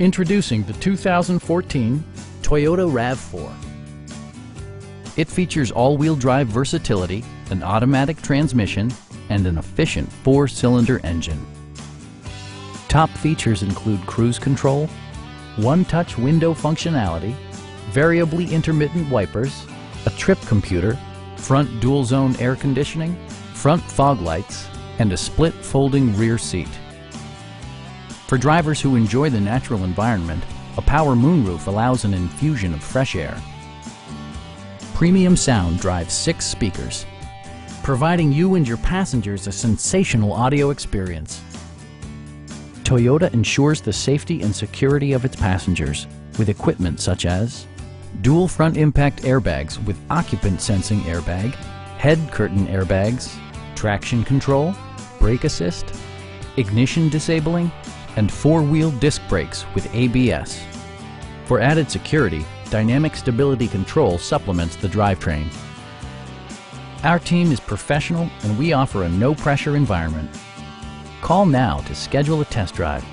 Introducing the 2014 Toyota RAV4. It features all-wheel drive versatility, an automatic transmission, and an efficient four-cylinder engine. Top features include cruise control, one-touch window functionality, variably intermittent wipers, a trip computer, front dual-zone air conditioning, front fog lights, and a split folding rear seat. For drivers who enjoy the natural environment, a power moonroof allows an infusion of fresh air. Premium sound drives six speakers, providing you and your passengers a sensational audio experience. Toyota ensures the safety and security of its passengers with equipment such as dual front impact airbags with occupant sensing airbag, head curtain airbags, traction control, brake assist, ignition disabling, and four-wheel disc brakes with ABS. For added security, Dynamic Stability Control supplements the drivetrain. Our team is professional and we offer a no-pressure environment. Call now to schedule a test drive.